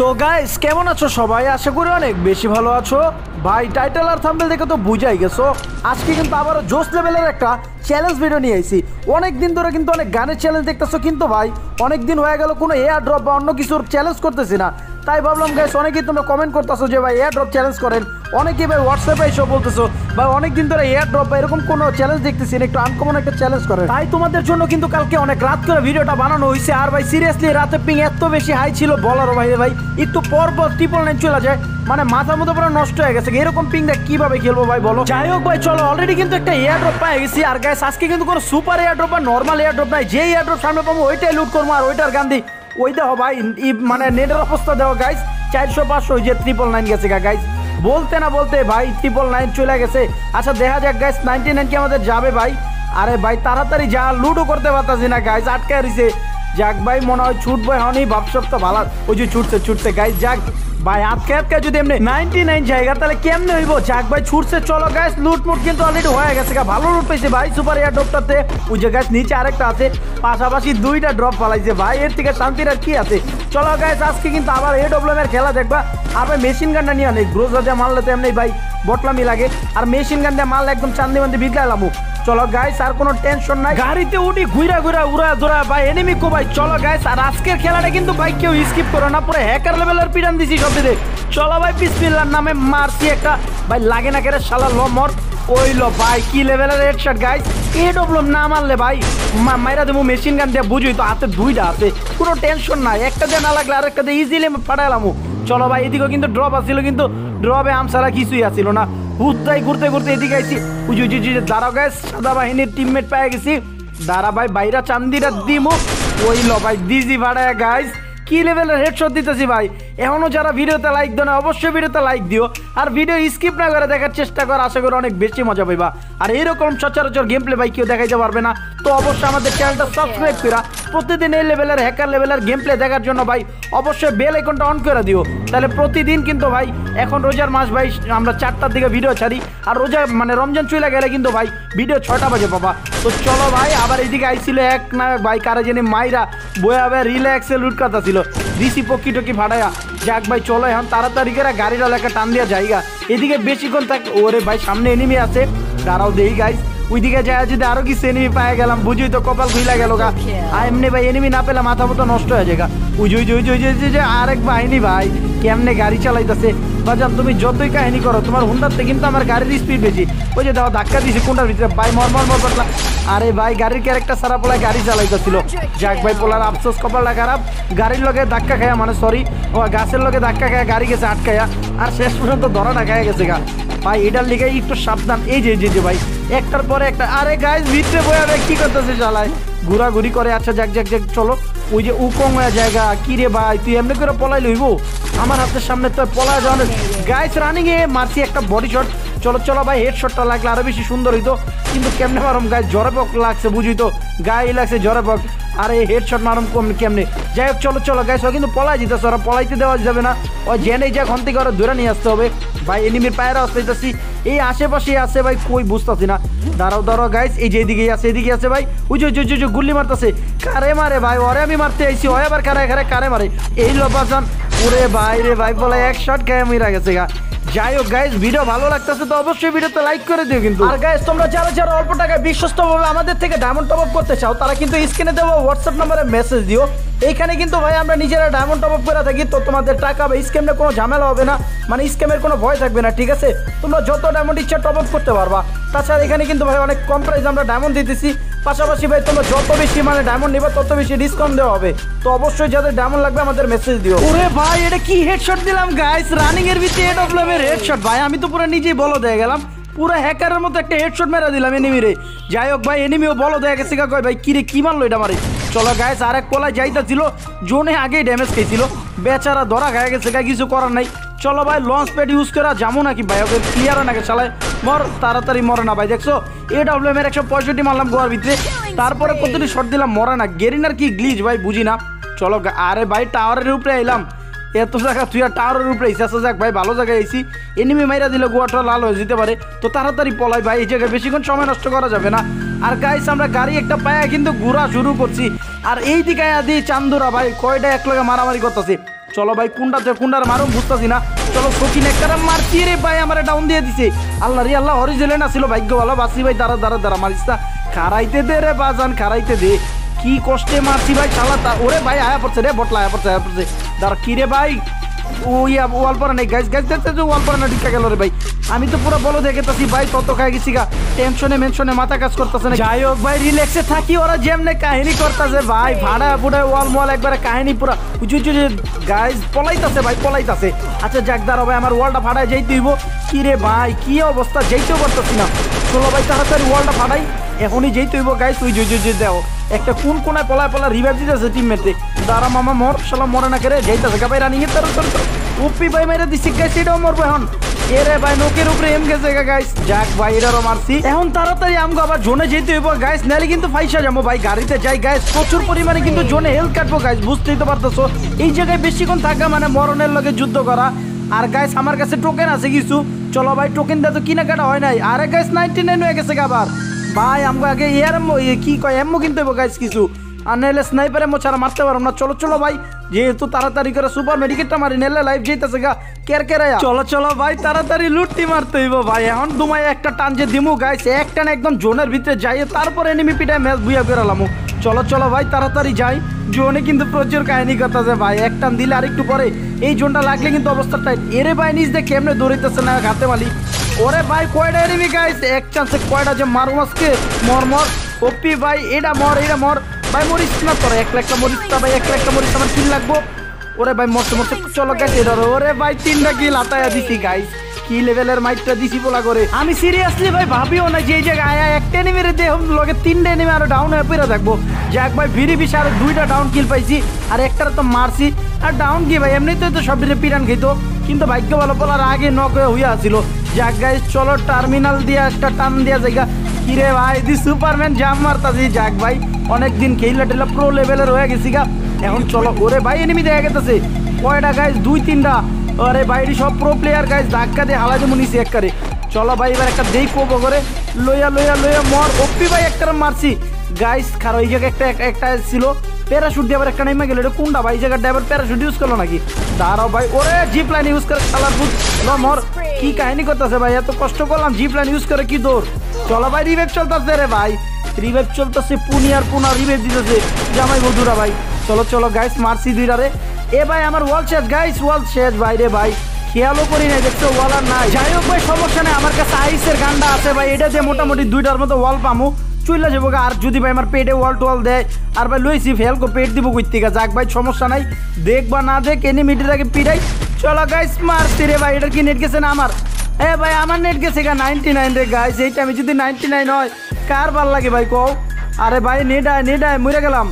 তো গাইস কেমন আছো সবাই? আশা করি অনেক বেশি ভালো আছো। ভাই টাইটেল আর থাম্বনেল দেখে তো বুঝাই গেছো। আজকে কিন্তু আবারও জোস লেভেলের একটা চ্যালেঞ্জ ভিডিও নিয়ে আইছি। অনেক দিন ধরে কিন্তু অনেক গানের চ্যালেঞ্জ দেখতেছো কিন্তু ভাই, অনেক দিন হয়ে গেল কোনো এয়ার ড্রপ বা অন্য কিছুর চ্যালেঞ্জ করতেছি না। তাই ভাবলাম গাইস অনেকেই তোমরা কমেন্ট করতেছো যে, ভাই এয়ার ড্রপ চ্যালেঞ্জ করেন। অনেকেই, ভাই হোয়াটসঅ্যাপে এসব বলতেছো, ভাই অনেক দিন ধরে এয়ার ড্রপ বা এরকম কোনো চ্যালেঞ্জ দেখতেছি একটু আনকমন একটা চ্যালেঞ্জ করেন। তাই তোমাদের জন্য কিন্তু কালকে অনেক রাত করে ভিডিওটা বানানো হয়েছে আর, ভাই সিরিয়াসলি রাতে পিং এত বেশি হাই ছিল, বলার ভাই ভাই, একটু পর পর ট্রিপল নাইন চলে যায়। মানে মাথার মধ্যে পুরো নষ্ট হয়ে গেছে। এরকম পিং দেখ, কীভাবে খেলব, ভাই, বলো? যাই হোক, ভাই, চলো অলরেডি কিন্তু একটা এয়ার ড্রপ পাই গেছি। আর গাইস আজকে কিন্তু কোনো সুপার এয়ার ড্রপ বা নর্মাল এয়ার ড্রপ নাই। যে এয়ার ড্রপ সামনে পাবো, ওইটাই লুট করব। আর, ওইটার গান্ধি ওই দেখো ভাই মানে নেটের অবস্থা দেওয়া গাইস চারশো পাঁচশো যে ট্রিপল নাইন গেছে গা গাইস বলতে না বলতে ভাই ট্রিপল নাইন চলে গেছে। আচ্ছা দেখা যাক গাইস নাইনটি নাইন কি আমাদের যাবে ভাই? আরে ভাই, তাড়াতাড়ি যা লুডো করতে পারতাছি না গাইস আটকে রইছে। যাক ভাই, মনে হয় ছুট ভাই হনি ভাবসব তো ভালো, ওই যে ছুটছে ছুটছে গাইস যাক। ভাই আজকে আজকে যদি এমনি নাইনটি নাইন জায়গা তাহলে কেমনে হইব? যাক ভাই, ছুটছে, চলো গাইস লুট মুট কিন্তু অলরেডি হয়ে গেছে গা। ভালো লুট পাইছে ভাই সুপার এয়ার ড্রপটাতে ওই যে গাইস নিচে আরেকটা আছে, পাশাপাশি দুইটা ড্রপ ফালাইছে ভাই, এর থেকে শান্তির আর কি আছে? চলো গাইস আজকে কিন্তু আবার এ ডব্লিউএম খেলা দেখবা। আর ভাই মেশিন গানটা নিয়ে অনেক গ্রোজা দিয়ে মারলে তো এমনি ভাই বটলামি লাগে। আর মেশিন গান দিয়ে মারলে একদম চান্দি মান্দি বিগলাইলাম চলো গাইস আর কোনো টেনশন নাই। গাড়িতে উঠি, ঘুরা ঘুরা, উড়া ধরা, ভাই এনিমি কো ভাই। চলো গাইস আর আজকের খেলাটা কিন্তু ভাই কেউ স্কিপ করো না, পুরো হ্যাকার লেভেলের পিটান দিছি সব। দিকে চলো ভাই বিসমিল্লাহর নামে মারছি একটা। ভাই, লাগে না কেরে শালা লমর ওইলো ভাই, কি লেভেলের হেডশট গাইস এ ডব্লম না মারলে ভাই মাইরা দেবো মেশিন গান দিয়ে বুঝুই তো, হাতে দুইটা আছে। কোনো টেনশন নাই। একটা দিয়ে না লাগলে আরেকটা দিয়ে ইজিলি ফাটাইলাম চলো ভাই, এদিকেও কিন্তু ড্রপ আসছিল কিন্তু ড্রপে আমসারা কিছুই আসছিল না। হুদ্দাই ঘুরতে ঘুরতে এদিকে আইছি। উজু উজু দাঁড়াও গ্যাস সাদা বাহিনীর টিমমেট পেয়ে গেছি। দাঁড়া ভাই, বাইরা চান্দিরা দিমু। ওই ল, ভাই দিজি ভাড়ায় গাইস কি লেভেলের হেডশট দিতেছি ভাই? এখনও যারা ভিডিওতে লাইক দেন অবশ্যই ভিডিওতে লাইক দিও। আর ভিডিও স্কিপ না করে দেখার চেষ্টা কর, আশা করি অনেক বেশি মজা পাইবা। আর এরকম সচরাচর গেম প্লে ভাই কেউ দেখাইতে পারবে না। তো অবশ্যই আমাদের চ্যানেলটা সাবস্ক্রাইব করা প্রতিদিন এই লেভেলের হ্যাকার লেভেলের গেম প্লে দেখার জন্য ভাই, অবশ্যই বেল আইকনটা অন করে দিও। তাহলে প্রতিদিন কিন্তু ভাই, এখন রোজার মাস ভাই, আমরা চারটার দিকে ভিডিও ছাড়ি। আর রোজা মানে রমজান চুইলা গেলে কিন্তু ভাই ভিডিও ছটা বাজে পাবা তো চলো ভাই, আবার এইদিকে আইছিল এক না, ভাই, কারে জানি মাইরা বয়ে আবার রিল্যাক্সে লুট কথা ছিল দিসি পক্ষি টকি ভাড়ায়া। যাক ভাই, চলো এখন তাড়াতাড়ি করে গাড়িটা লেখা টান দিয়া জায়গা। এদিকে বেশিক্ষণ থাক, ওরে ভাই, সামনে এনিমি আছে। দাঁড়াও দেই গাইস ওইদিকে যায় যদি আরও কিছু এনিমি পায়ে গেলাম বুঝুই তো কপাল খুইলা গেল গা। আর এমনি ভাই এনিমি না পেলে মাথা মতো নষ্ট হয়ে যায় গা। উই উই উই উই যে আরেক বাহিনী ভাই কেমনে গাড়ি চালাইতেছে। বাজান তুমি যতই কাহিনী করো তোমার হুন্ডাতে কিন্তু আমার গাড়ির স্পিড বেশি। ওই যে দাও ধাক্কা দিয়েছি কোনটার ভিতরে? ভাই মর মর মর করলাম আরে ভাই গাড়ির ক্যারেক্টার সারা পোলায় গাড়ি চালাইতেছিল। যাক ভাই পোলার আফসোস কপালটা খারাপ। গাড়ির লগে ধাক্কা খায়া মানে সরি ও গাছের লগে ধাক্কা খায়া গাড়ি গেছে আটকায়া। আর শেষ পর্যন্ত ধরাটা খায়া গেছে গা। ভাই এটার লিগে একটু সাবধান। এই যে এই যে ভাই। একটার পরে একটা। আরে গাইজ ভিতরে বয়ে আর কি করতেছে চালায় ঘোরাঘুরি করে আচ্ছা যাক যাক যাক চলো। ওই যে উকং হয়ে জায়গা কি রে ভাই তুই এমনি করে পলাই লইব? আমার হাতের সামনে তো পলায় যাওয়ার গাইজ রানিং এ মারছি একটা বডি শট চলো চলো ভাই হেড শটটা লাগলে আরও বেশি সুন্দর হইতো। কিন্তু কেমনে মারম গায়ে? জ্বরে পক লাগছে বুঝি তো। গায়ে লাগছে জ্বরে পক আরে হেড শট মারম কম কেমনে? যাই হোক চলো চলো গাইস কিন্তু পলাই যেতেছে ওরা পলাইতে দেওয়া যাবে না। ও জেনে যা ঘন থেকে ওরা ধরে নিয়ে আসতে হবে। ভাই এনিমির পায়ের আসতেছি এই আশেপাশে আছে ভাই কই বুঝতেছি না। দাঁড়াও দাঁড়াও গাইস এই যে এদিকে আছে এদিকে আছে ভাই। ওই যে, যে গুল্লি মারতেছে। কারে মারে ভাই? ওরে আমি মারতে আইছি। ওরে আবার কারে কারে কারে মারে? এই লোপাজন ওরে ভাই রে ভাই, বলে এক শট খেয়ে মিরা গেছে গা। যাই হোক গাইস ভিডিও ভালো লাগতেছে তো অবশ্যই ভিডিওতে লাইক করে দিও কিন্তু। আর গাইস তোমরা যারা যারা অল্প টাকায় বিশ্বস্তভাবে আমাদের থেকে ডায়মন্ড টপ আপ করতে চাও, তারা কিন্তু স্ক্রিনে দেওয়া হোয়াটসঅ্যাপ নম্বরে মেসেজ দিও। এইখানে কিন্তু ভাই আমরা নিজেরা ডায়মন্ড টপ আপ করে থাকি, তো তোমাদের টাকা বা স্ক্যামে কোনো ঝামেলা হবে না। মানে স্ক্যামের কোনো ভয় থাকবে না, ঠিক আছে? তোমরা যত ডায়মন্ড ইচ্ছা টপ আপ করতে পারবা। তাছাড়া এখানে কিন্তু ভাই অনেক কম প্রাইস আমরা ডায়মন্ড দিতেছি। পাশাপাশি ভাই, তোমরা যত বেশি মানে ডায়মন্ড নিবে, তত বেশি ডিসকাউন্ট দেওয়া হবে। তো অবশ্যই যাদের ডায়মন্ড লাগবে আমাদের মেসেজ দিও। ওরে ভাই, এটা কি হেডশট দিলাম গাইস রানিং এর ভিতরে হেড অফ লাভের হেডশট ভাই, আমি তো পুরো নিজেই বলো দিয়ে গেলাম। পুরো হ্যাকারের মতো একটা হেডশট মেরা দিলাম এনিমিরে যাই হোক ভাই এনিমিও বলো দেয়া গেছে কয় ভাই, কিরে, কি মারলো এটা মারে চলো গাইস আর এক পলায় যাইতেছিল। জোনে আগেই ড্যামেজ খেয়েছিল বেচারা ধরা খায় গেছে কিছু করার নাই। চলো ভাই লঞ্চ প্যাড ইউজ করা, যাব নাকি ভাই? ওকে ক্লিয়ার নাকি চালায় মর, তাড়াতাড়ি মরে না ভাই, দেখছ? এ ডাব্লিউ এর একশো পঁয়ষট্টি মারলাম গোয়ার ভিতরে। তারপরে কতটি শট দিলাম মরে না। গেরিনার কি গ্লিচ ভাই, বুঝি না। চলো আরে ভাই, টাওয়ারের উপরে এলাম। এত জায়গা, তুই আর টাওয়ারের উপরে এসে আসা যাক ভাই, ভালো জায়গায় এসি এনিমি মাইরা দিলে গোয়াটা লাল হয়ে যেতে পারে। তো তাড়াতাড়ি পলাই ভাই, এই জায়গায় বেশিক্ষণ সময় নষ্ট করা যাবে না। আর গাইস আমরা গাড়ি একটা পায়া কিন্তু ঘোরা শুরু করছি। আর এই দিকে আদি চান্দুরা ভাই কয়টা এক লগে মারামারি করতেছে। চলো ভাই, কুন্ডাতে কুন্ডার মারুম, বুঝতেছি না। চলো সচিন একটা মারছি রে ভাই আমার ডাউন দিয়ে দিছে। আল্লাহ রে, আল্লাহ অরিজিনাল না ছিল ভাগ্য ভালো। বাসি ভাই, দাঁড়া দাঁড়া দাঁড়া, মারিস খারাইতে দে রে বাজান খারাইতে দে। কি কষ্টে মারছি ভাই, শালা ওরে ভাই, আয়া পড়ছে রে, বটলা, আয়া পড়ছে আয়া পড়ছে। দাঁড়া, কি রে ভাই? আমি তো পুরো বলো দেখেতাছি ভাই তত গেছি গা। টেনশনে মেনশনে মাথা কাজ করতেছে থাকি ভাই, ভাড়া পুরো ওয়াল মল একবারে কাহিনী পুরা। উঁচু উঁচু পলাইতাছে ভাই, পলাইতাছে। আচ্ছা যাক দাঁড়া ভাই, আমার ওয়ালটা ফাটায় যেই তুইব। কি রে ভাই, কি অবস্থা? যেইতেও পারতেছি না। চলো ভাই, তাড়াতাড়ি ওয়ালটা ফাটাই। এখনই যেই তুইব গাইস তুই জুই জুই দেও একটা কোন কোনায় পলায় পলা রিভাইভ দিতেছে টিমমেটে দাঁড়া মামা, মর, শালা মরে না করে, যাইতেছে, গা ভাই রানিং এর তার তার উপি ভাই মেরে দিছি গাইস এটাও মরবো এখন। এ রে ভাই নোকের উপরে এম গেছে গাইস যাক ভাই, এটারও মারছি। এখন তাড়াতাড়ি আমগো আবার জোনে যেতে হইব গাইস নালে কিন্তু ফাইসা যাব ভাই, গাড়িতে যাই গাইস প্রচুর পরিমাণে কিন্তু জোনে হেলথ কাটবো গাইস বুঝতেই তো পারতেছো। এই জায়গায় বেশিক্ষণ থাকা মানে মরণের লগে যুদ্ধ করা। আর গাইস আমার কাছে টোকেন আছে কিছু। চলো ভাই টোকেন দিয়ে তো কিনা কাটা হয় নাই। আরে গাইস নাইনটি নাইন হয়ে গেছে আবার। ভাই আমাকে আগে ইয়ে কি কয়, এমো কিনতে হবে গাইস কিছু। আর নাহলে স্নাইপার মো ছাড়া মারতে পারব না। চলো চলো ভাই, যেহেতু তাড়াতাড়ি করে সুপার মেডিকেটটা মারি নেলে লাইফ যেতেছে গা। কের কেরে চলো চলো ভাই, তাড়াতাড়ি লুটটি মারতে হইব ভাই। এখন দুমাই একটা টান যে দিমু গাইস এক টান একদম জোনের ভিতরে যাই, তারপরে এনিমি পিটায় ম্যাচ বুয়া বেরালামু চলো চলো ভাই, তাড়াতাড়ি যাই। জোনে কিন্তু প্রচুর কাহিনী করতেছে ভাই, এক টান দিলে আরেকটু পরে। এই জোনটা লাগলে কিন্তু অবস্থা টাইট এরে ভাই, নিজ দিয়ে কেমনে দৌড়িতেছে না হাতে মালি। ওরে ভাই, কয়টা এনিমি গাইস এক চান্সে কয়টা যে মারু আজকে? মর মর। ওপি ভাই এটা মর এটা মর। ভাই, মরিস না তোরা। এক লাখটা মরিস না ভাই, এক লাখটা মরিস, আমার তিন লাগবো ওরে ভাই, মরছে মরছে। চলো গাইস এটা ওরে ভাই, তিনটা কি লাতায়া দিছি গাইস কি লেভেলের মাইকটা দিছি বলা করে। আমি সিরিয়াসলি ভাই ভাবিও না যে জায়গায় আয়া একটা এনিমিরে দেহ, লগে তিনটা এনিমি আরও ডাউন হয়ে পড়ে থাকব। যাক ভাই, ভিড়ি বিশে আরও দুইটা ডাউন কিল পাইছি। আর একটার তো মারছি। আর ডাউন কি ভাই? এমনিতেই তো সব পিরান খেতো কিন্তু ভাগ্য ভালো বলার আগে নক হয়ে হইয়া ছিল যাক গাইস চলো টার্মিনাল দিয়ে একটা টান দিয়া জায়গা কিরে ভাই দি সুপারম্যান জাম মারতাছি। যাক ভাই, অনেকদিন খেলা টেলা প্রো লেভেলের হয়ে গেছি গা। এখন চলো, ওরে ভাই এনিমি দেখা গেতেছে। কয়টা গাইস দুই, তিনটা। আরে ভাই সব প্রো প্লেয়ার গাইস ধাক্কা দিয়ে হালা যেমন এক করে চলো ভাই, এবার একটা দেই কোবো করে লইয়া লইয়া লইয়া, মর। ওপি ভাই একটা মারছি। গাইস খারো, এই জায়গায় একটা, একটা- ছিল। প্যারাশুট দিয়ে আবার একটা নেমে গেল। এটা কোনটা ভাই? জায়গার ড্রাইভার প্যারাশুট ইউজ করল নাকি? দাঁড়াও ভাই, ওরে জিপ লাইন ইউজ করে চালার বুঝ মর। কি কাহিনী করতেছে ভাই? এত কষ্ট করলাম জিপ লাইন ইউজ করে কি দৌড়? চলো ভাই রিভেভ চলতেছে রে ভাই। রিভেভ চলতেছে, পুনি আর পুনা রিভেভ দিতেছে। জামাই বন্ধুরা ভাই, চলো চলো গাইস মারছি দুইরা রে। এ ভাই, আমার ওয়াল শেষ গাইস ওয়াল শেষ ভাই রে ভাই। খেয়ালও করি নাই, দেখছ ওয়াল আর নাই। যাই হোক ভাই, সমস্যা নেই, আমার কাছে আইসের গান্ডা আছে ভাই, এটা দিয়ে মোটামুটি দুইটার মতো ওয়াল পামু। চুইলা যাব। আর যদি ভাই আমার পেটে ওয়াল টোয়াল দেয়, আর ভাই লইছি ফেল কো পেট দিব কই থেকে? যাক ভাই, সমস্যা নাই। দেখ বা না দেখ এনিমিটির আগে পিড়াই। চলো গাইস মারছি রে ভাই, এটা কি নেট গেছে না আমার? এ ভাই, আমার নেট গেছে গা নাইনটি নাইন রে গাইস এইটা আমি যদি নাইনটি নাইন হয়, কার ভালো লাগে ভাই কও? আরে ভাই নেট আয় নেট আয়, মরে গেলাম।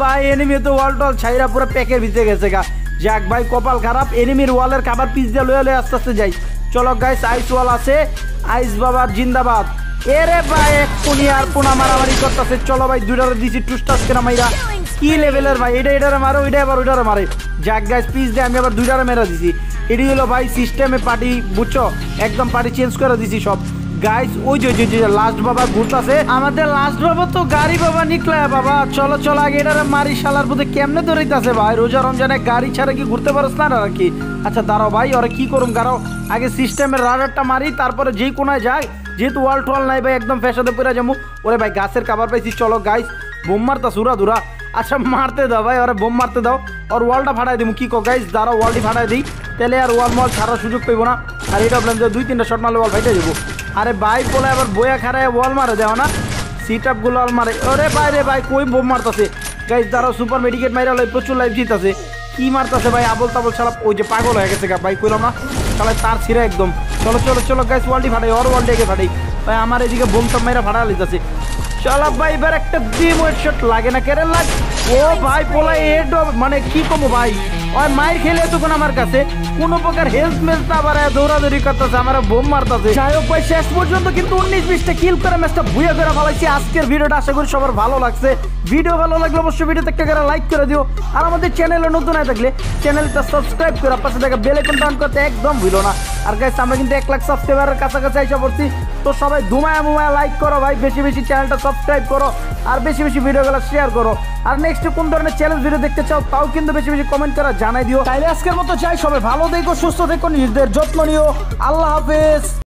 ভাই এনিমি তো ওয়াল টল ছাইরা পুরো প্যাকের ভিতরে গেছে গা। যাক ভাই, কপাল খারাপ এনিমির ওয়ালের খাবার পিস দিয়ে লয়ে লয়ে আস্তে আস্তে যাই। চলো গাইস আইস ওয়াল আছে আইস বাবার জিন্দাবাদ। এরে ভাই, এক পুনি আর পুনা মারামারি করতেছে। চলো ভাই, দুইটারে দিছি টুস্টাস কেনা মাইরা। কি লেভেলের ভাই? এটা এটারে মারো ওইটা আবার ওইটারে মারে। যাক গাইস পিস দিয়ে আমি আবার দুইটারে মেরা দিছি। এটি হলো ভাই সিস্টেমে পার্টি বুঝছ? একদম পার্টি চেঞ্জ করে দিছি সব। গাইস ওই যে যে লাস্ট বাবা ঘুরতাছে। আমাদের লাস্ট বাবা তো গাড়ি বাবা নিকলা বাবা। চলো চলো, আগে এটারে মারি, শালার মধ্যে কেমনে দৌড়াইতাছে ভাই? রোজা রমজানে গাড়ি ছাড়া কি ঘুরতে পারস না আর কি আচ্ছা দাঁড়াও ভাই, ওরা কি করুম গাড়াও আগে সিস্টেমের রাডারটা মারি, তারপরে যেই কোনায় যায় যেহেতু ওয়াল টোয়াল নাই ভাই, একদম ফ্যাশনে পরে যাব ওরে ভাই, গাছের কাবার পাইছি, চলো গাইস বোম মারতা সুরা দুরা আচ্ছা মারতে দাও ভাই, ওরা বোম মারতে দাও। আর ওয়ালটা ফাটাই দিব কি কো গাইস দাঁড়াও ওয়ালটি ফাটাই দিই। তাহলে আর ওয়াল মল ছাড়ার সুযোগ পাইবো না। আর এটা বললাম যে দুই তিনটা শট মারলে ওয়াল ফাইটে যাব। আরে ভাই বলে আবার বইয়া খারায় ওয়াল মারে দেও না? সিট আপগুলো মারে। ওরে ভাই রে ভাই, কই বোম মারতাছে? গাইস দাঁড়াও সুপার মেডিকেট মাইরা লই প্রচুর লাইফ জিতাছে। কি মারতাছে ভাই আবল তাবল ছাড়া ওই যে পাগল হয়ে গেছে গা, ভাই, কইলাম না? তাহলে তার ছিঁড়ে একদম। চলো চলো চলো গাইস ওয়ালটি ফাটাই, ওর ওয়ালটি আগে ফাটাই। ভাই, আমার এদিকে বোম টম মাইরা ফাটা লিতাছে চলো ভাই, এবার একটা ডিম ওয়েট শট লাগে না, কেরে লাগ ও ভাই পোলা এড মানে কি কমো ভাই? ওই মাইর খেলে তখন আমার কাছে। কোন প্রকার হেলথ মেলথ না আবার দৌড়াদৌড়ি করতেছে, আমার বোম মারতেছে। যাই হোক ভাই, শেষ পর্যন্ত কিন্তু উনিশ বিশটা কিল করে ম্যাচটা ভুয়ে করে ফেলাইছি। আজকের ভিডিওটা আশা করি সবার ভালো লাগছে। ভিডিও ভালো লাগলে অবশ্যই ভিডিওতে একটা করে লাইক করে দিও। আর আমাদের চ্যানেলে নতুন হয়ে থাকলে চ্যানেলটা সাবস্ক্রাইব করে পাশে থাকা বেল আইকন ডাউন করতে একদম ভুলো না। আর গাইস আমরা কিন্তু এক লাখ সাবস্ক্রাইবারের কাছাকাছি আইসা পড়ছি। তো সবাই ধুমায়া মুমায়া লাইক করো ভাই, বেশি বেশি চ্যানেলটা সাবস্ক্রাইব করো। আর বেশি বেশি ভিডিওগুলো শেয়ার করো। আর নেক্সট কোন ধরনের চ্যালেঞ্জ ভিডিও দেখতে চাও, তাও কিন্তু বেশি বেশি কমেন্ট করা জানাই দিও। তাইলে আজকের মতো চাই, সবাই ভালো দেখো সুস্থ দেখো নিজেদের যত্ন নিও। আল্লাহ হাফেজ।